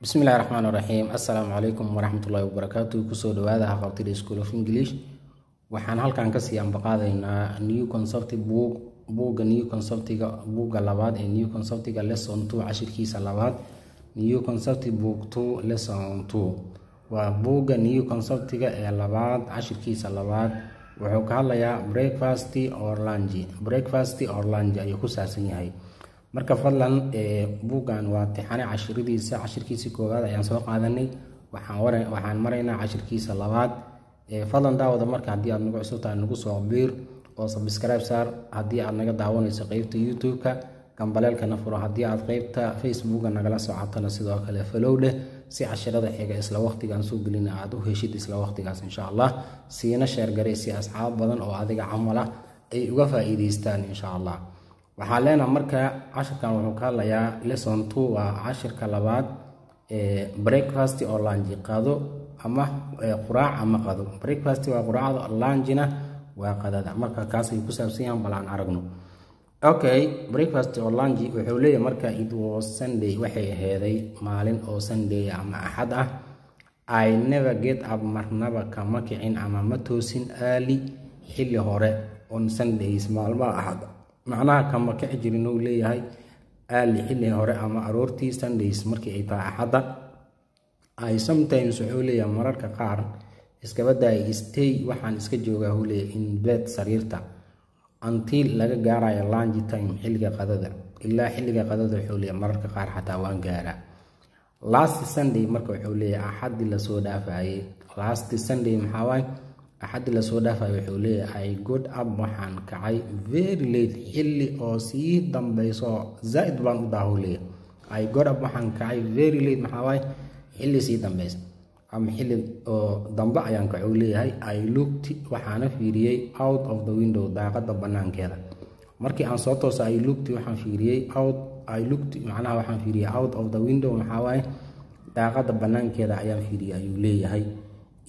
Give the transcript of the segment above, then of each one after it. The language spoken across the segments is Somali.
bismillahi raxmaan raxiim assalaamu calaykum waraxmatullaahi wabarakaatu ku soo dhawaada haqabtida school of english. Waxaan halkan ka sii ambaqaadaynaa new concept buugga new conceptiga buugga labaad ee new conceptiga lesson two cashirkiisa labaad. New concept book two lesson two. Waa buugga new conceptiga ee labaad cashirkiisa labaad. Wuxuu ka hadlayaa breakfast or lunch. Breakfast or lunch ayuu ku saabsan yahay marka fadlan buuggan waa tixane cashiradiisa cashirkiisa koowaad ayaan soo qaadanay. Waxaan maraynaa cashirkiisa labaad. Fadlan daawada marka haddii aad nagu cusubtahay nagu soo biir oo sabscribe saar haddii aad naga daawanayso qeybta youtube-ka gambaleelkana furo haddii aad qeybta facebooka nagala socotana sidoo kale falow dheh si cashirada xiga isla waqtigaan soo gelina aad u heshid isla waqtigaas insha allah. Siina sheergaray si asxaab badan oo adiga camal ah ay uga faa-iideystaan insha allah waxaa leenaha marka cashirkan wuxuu ka hadlayaa lesson two waa cashirka labaad breakfast oo lanji qado ama quraac ama qado breakfast waa quraacda lanjina waa qadada marka kaasay ku saabsan yahan bal aan aragno. Okay breakfast oo lanji wuxuu leeyahay marka it was sunday waxay aheeday maalin oo sunday ama axad ah. I never get up marnaba kama kicin ama ma toosin early xilli hore on sundays maalmaha axad macnaha kama kici jirin uu leeyahay aali xilli hore ama aroortii sundays markii ay tahay axadda i sometimes wuxuu leeyahay mararka qaar iskabadaay stay waxaan iska joogaa huu leeyahay in bed sariirta until laga gaarayo lunch time xilliga qadada. Ilaa xilliga qadada wuxuu leeyahay mararka qaar xataa waan gaaraa. Last sunday marka wuxuu leeyahay axaddii la soo dhaafayay last sunday maxaa waaye axaddii la soo dhaafayo wuxuu leeyahay i good up waxaan kacay very late xilli oo sii dambeyso zaa-id baan u daahu leeyahay i good up waxaan kacay very late maxaa waaye xilli sii dambeysa ama xilli oo dambe ayaan kacuu leeyahay i looked waxaana fiiriyey out of the window daaqada banaankeeda markii aan soo toosa i looked waxaan fiiriyey out i looked macnaha waxaan fiiriyey out of the window maxaa waaye daaqada banaankeeda ayaan fiiriyey ayuu leeyahay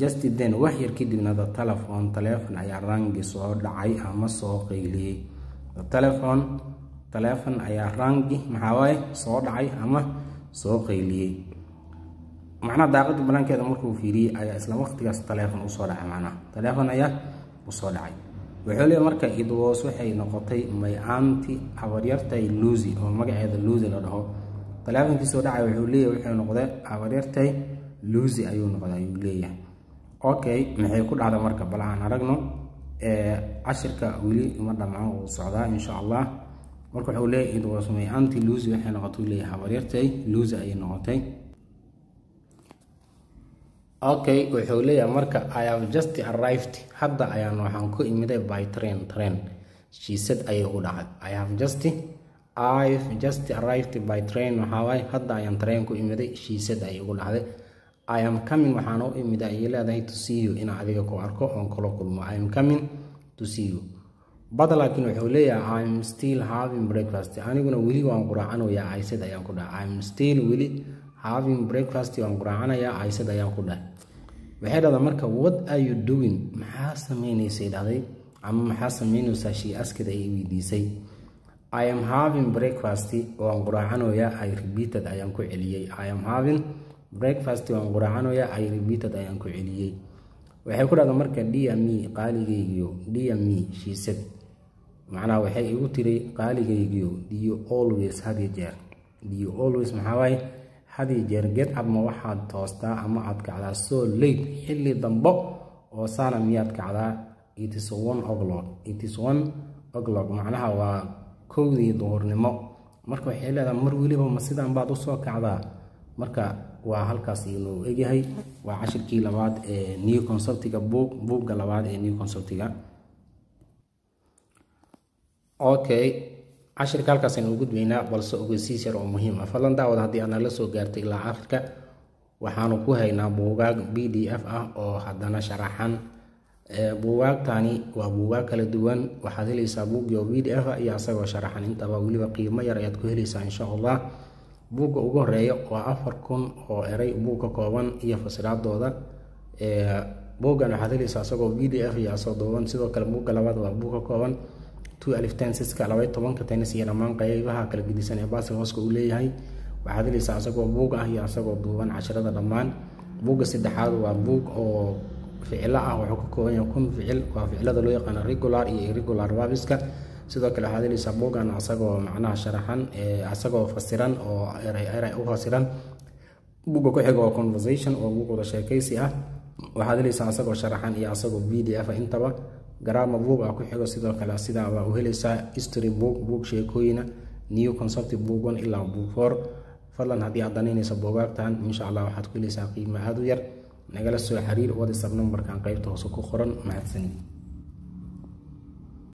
just then wax yar kadibna the telephone telephone ayaa rangi soo dhacay ama soo qayliyey the telephone telephone ayaa rangi maxaa waaye soo dhacay ama soo qayliyey macnaha daaqada banaankeeda markuu fiiriyey ayaa isla waqtigaas telephone u soo dhacay macnaha. Telephone ayaa u soo dhacay. Wuxuu leeyahy marka idwas waxay noqotay may anti habaryartay luusi oo magaceeda luusi la dhaho. Teleefonkii soo dhacay wuxuu leeyahay wuxuu noqday habaryartay luusi ayuu noqday ayuu leeyahay okay maxay ku dhacda marka? Bal aan aragno cashirka weli ma dhammaan uu socdaa insha allah marka wuxuu leeyahay was my anti luusi waxay noqotay leeyahay habaryartay luusi ayay noqotay. Okay wuxuu leeyahay marka i have just arrived. Hadda ayaan waxaan ku imiday by train train. Shiisad ayay u dhacay. I have just i've just arrived by train waxaa hadda ayaan train ku imiday shiisad ayay ugu dhacday i am coming waxaan u imida ayay leedahay to see you inaan adiga ku arko oon kula kulmo. I am coming to see you. Bad laakiin wuxuu leeyahay im still having breakfast. Aniguna weli waan quraacanayaa aysad ayaan ku dhahay. Im still weli having breakfast waan quraacanayaa aysad ayaan ku dhahay. Waxay dhahdaa marka what are you doing? Maxaa sameynaysay dhahday? Ama maxaa sameynaysaa shii askada ay weydiisay? I am having breakfast waan quraacanayaa i repeated ayaan ku celiyey i am having breakfast waan quraacanayaa i repeated ayaan ku celiyey waxay ku dhahdaa marka me qaaligaygiyo dear me shiisad macnaha waxay igu tiri qaaligaygiyo diyo always hadiyo jeer diyo always maxaa waaye? Hadiyo jeer get up ma waxaad toostaa ama aad kacdaa? So late xilli dambo oo saana miyaad kacdaa? It is one o'clock it is one o'clock. Macnaha waa kowdii duhurnimo marka waxay leedahay mar weliba ma sidaan baad u soo kacdaa? Marka waa halkaas inuu egyahay. Waa cashirkii labaad ee new conceptiga buug buugga labaad ee new conceptiga okay cashirka halkaas aynu gudbaynaa balse ogeysiis yar oo muhiim ah. Fadlan daawad haddii aad nala soo gaartay ilaa akhirka waxaanu ku haynaa buugaag b d f ah oo haddana sharaxan buugaagtani waa buugaag kala duwan. Waxaad helaysaa buuggii oo b d f ah iyo asagoo sharaxan intaba weliba qiimo yar ayaad ku helaysaa insha allah buugga ugu horreeya waa afar kun oo eray buug ka kooban iyo fasiraadooda. Buuggan waxaad helaysaa asagoo b d f iyo duuban sidoo kale buugga labaad waa buug ka kooban. Two alif tensiska labay tobanka tennis iyo dhammaan qeybaha kala gedisan ee baasiga hooska uu leeyahay. Waxaad helaysaa asagoo buug ah iyo asagoo duuban casharada dhammaan. Buugga saddexaad waa buug oo ficilo ah wuxuu ka kooban yahay kun ficil. Waa ficilada loo yaqaano regular iyo irregular verbiska sidoo kale waxaad helaysaa buuggan asagoo macnaha sharaxan asagoo fasiran oo eray eray u fasiran. Buugga ku xiga waa conversation oo buug wada ah. Waxaad helaysaa asagoo sharaxan iyo asagoo b d f intaba. Garaama buug ah ku xigo sidoo kale sidaa waa u helaysaa history book buug sheekooyina new conceptive book one ilaa book four. Fadlan haddii aad danaynaysa buugaagtan insha allah waxaad ku helaysaa qiimo aada u yar. Nagala soo xiriir whatsapp numberkan qeybta hoose ku qoran mahadsanid